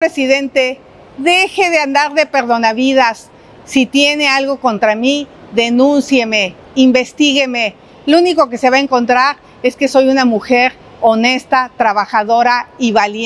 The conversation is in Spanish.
presidente, deje de andar de perdonavidas. Si tiene algo contra mí, denúncieme, investigueme. Lo único que se va a encontrar es que soy una mujer honesta, trabajadora y valiente.